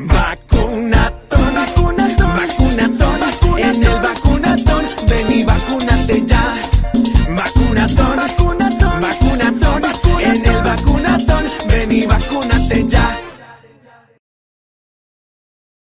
Vacunatón, vacunatón, vacunatón, en el vacunatón, ven y vacúnate ya. Vacunatón, vacunatón, vacunatón, en el vacunatón, ven y vacúnate ya.